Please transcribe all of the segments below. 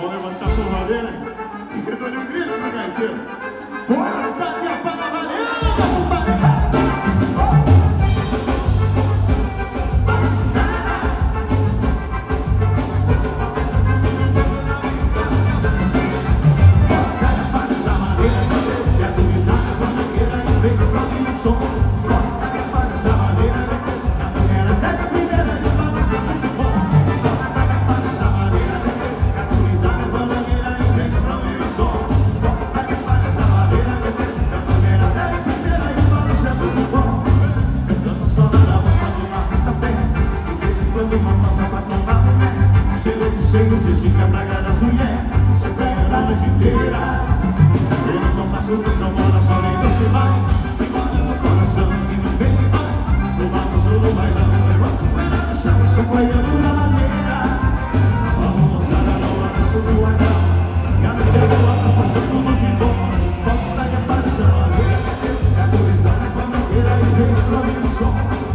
Vamos levantar a porradeira. Eu dou-lhe um grito pro gaiteiro. Cheio de chica pra cada mulher. Você pega a noite inteira. Ele não passa o tesão, mora só nem você vai. E mora no coração e não vem vai No sul, no bailão Levanta o pé no chão, só apanhando na maneira Vamos mostrar a nova do do anel E a noite é boa, tá passando tudo de bom. Volta que aparece a maneira É a turizada com a maneira E vem pro meu som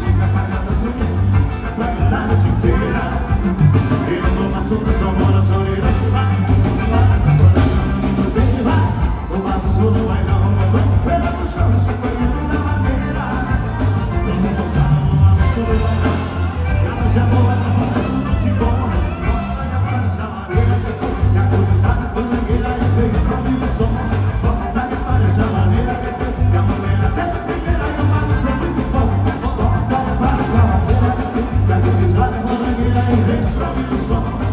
de cheio de chica song.